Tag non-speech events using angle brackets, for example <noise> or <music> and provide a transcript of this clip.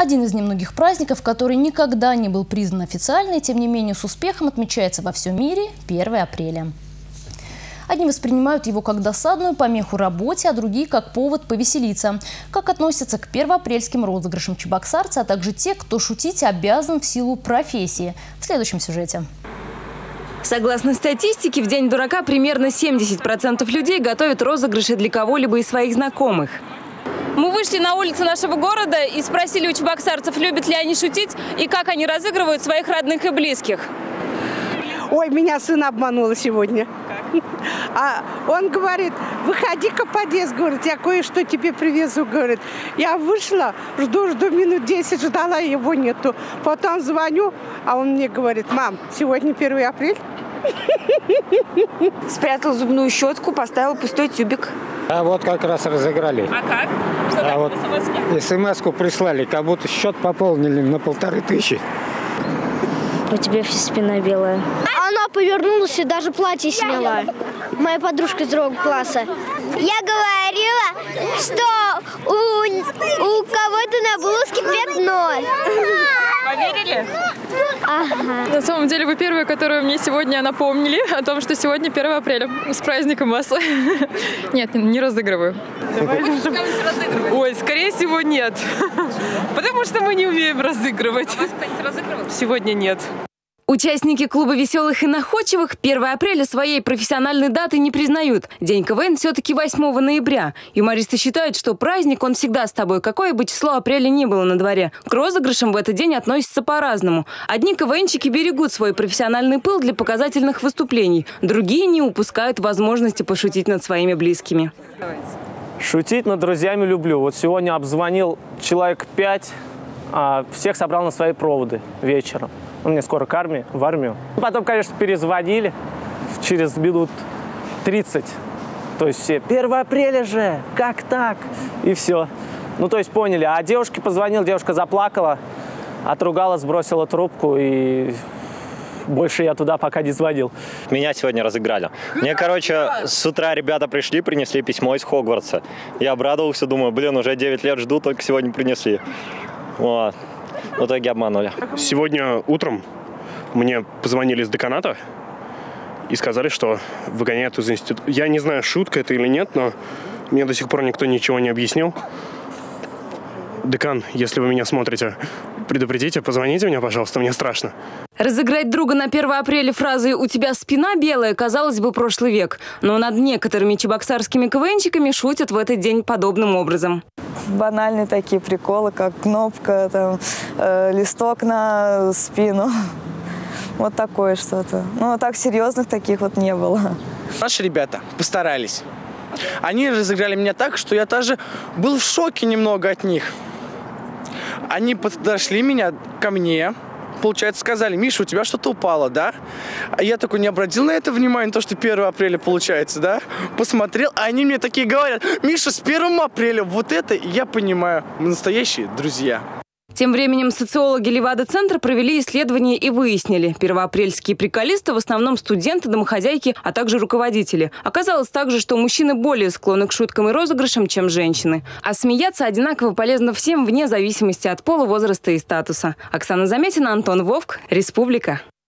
Один из немногих праздников, который никогда не был признан официально и тем не менее с успехом отмечается во всем мире 1 апреля. Одни воспринимают его как досадную помеху работе, а другие как повод повеселиться. Как относятся к первоапрельским розыгрышам чебоксарцы, а также те, кто шутить обязан в силу профессии. В следующем сюжете. Согласно статистике, в День дурака примерно 70% людей готовят розыгрыши для кого-либо из своих знакомых. Мы вышли на улицы нашего города и спросили у чебоксарцев, любят ли они шутить и как они разыгрывают своих родных и близких. Ой, меня сын обманула сегодня. А он говорит, выходи-ка подъезд, говорит, я кое-что тебе привезу, говорит. Я вышла, жду, жду минут 10, ждала, его нету. Потом звоню, а он мне говорит, мам, сегодня 1 апрель. Спрятал зубную щетку, поставил пустой тюбик. А вот как раз разыграли. А как? Что а вот смс-ку прислали, как будто счет пополнили на полторы тысячи. У тебя спина белая. Она повернулась и даже платье сняла. Моя подружка из другого класса. Я говорила, что у, у кого-то на блузке пятно. Поверили? Ага. На самом деле вы первые, которые мне сегодня напомнили о том, что сегодня 1 апреля. С праздником вас. <laughs> Нет, не разыгрываю. Ой, скорее всего, нет. <laughs> Потому что мы не умеем разыгрывать. А вас кто-нибудь разыгрывал? Сегодня нет. Участники клуба веселых и находчивых 1 апреля своей профессиональной даты не признают. День КВН все-таки 8 ноября. Юмористы считают, что праздник, он всегда с тобой, какое бы число апреля ни было на дворе. К розыгрышам в этот день относятся по-разному. Одни КВНчики берегут свой профессиональный пыл для показательных выступлений. Другие не упускают возможности пошутить над своими близкими. Шутить над друзьями люблю. Вот сегодня обзвонил человек пять, а всех собрал на свои проводы вечером. Ну, мне скоро к армии, в армию. Потом, конечно, перезвонили через минут 30. То есть все, 1 апреля же, как так? И все. Ну, то есть поняли. А девушке позвонил, девушка заплакала, отругала, сбросила трубку и больше я туда пока не звонил. Меня сегодня разыграли. Мне, короче, с утра ребята пришли, принесли письмо из Хогвартса. Я обрадовался, думаю, блин, уже 9 лет жду, только сегодня принесли. Вот. В итоге обманули. Сегодня утром мне позвонили из деканата и сказали, что выгоняют из института. Я не знаю, шутка это или нет, но мне до сих пор никто ничего не объяснил. Декан, если вы меня смотрите, предупредите, позвоните мне, пожалуйста, мне страшно. Разыграть друга на 1 апреля фразой «У тебя спина белая» казалось бы прошлый век. Но над некоторыми чебоксарскими КВНчиками шутят в этот день подобным образом. Банальные такие приколы, как кнопка, там, э, листок на спину. <laughs> Вот такое что-то. Ну, так серьезных таких вот не было. Наши ребята постарались. Они разыграли меня так, что я даже был в шоке немного от них. Они подошли меня ко мне, получается, сказали, Миша, у тебя что-то упало, да? А я такой не обратил на это внимание, то, что 1 апреля получается, да? Посмотрел, а они мне такие говорят, Миша, с 1 апреля, вот это, я понимаю, мы настоящие друзья. Тем временем социологи Левада-центра провели исследование и выяснили, первоапрельские приколисты в основном студенты, домохозяйки, а также руководители. Оказалось также, что мужчины более склонны к шуткам и розыгрышам, чем женщины. А смеяться одинаково полезно всем вне зависимости от пола, возраста и статуса. Оксана Заметина, Антон Вовк, Республика.